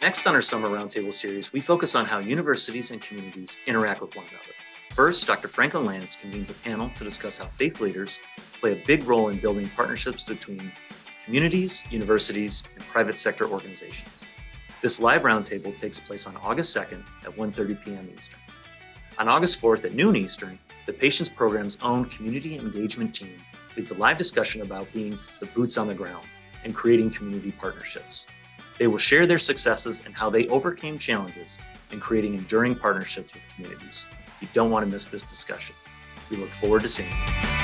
Next on our Summer Roundtable series, we focus on how universities and communities interact with one another. First, Dr. Franklin Lance convenes a panel to discuss how faith leaders play a big role in building partnerships between communities, universities, and private sector organizations. This live roundtable takes place on August 2nd at 1.30 p.m. Eastern. On August 4th at noon Eastern, the PATIENTS Program's own community engagement team leads a live discussion about being the boots on the ground and creating community partnerships. They will share their successes and how they overcame challenges in creating enduring partnerships with communities. You don't want to miss this discussion. We look forward to seeing you.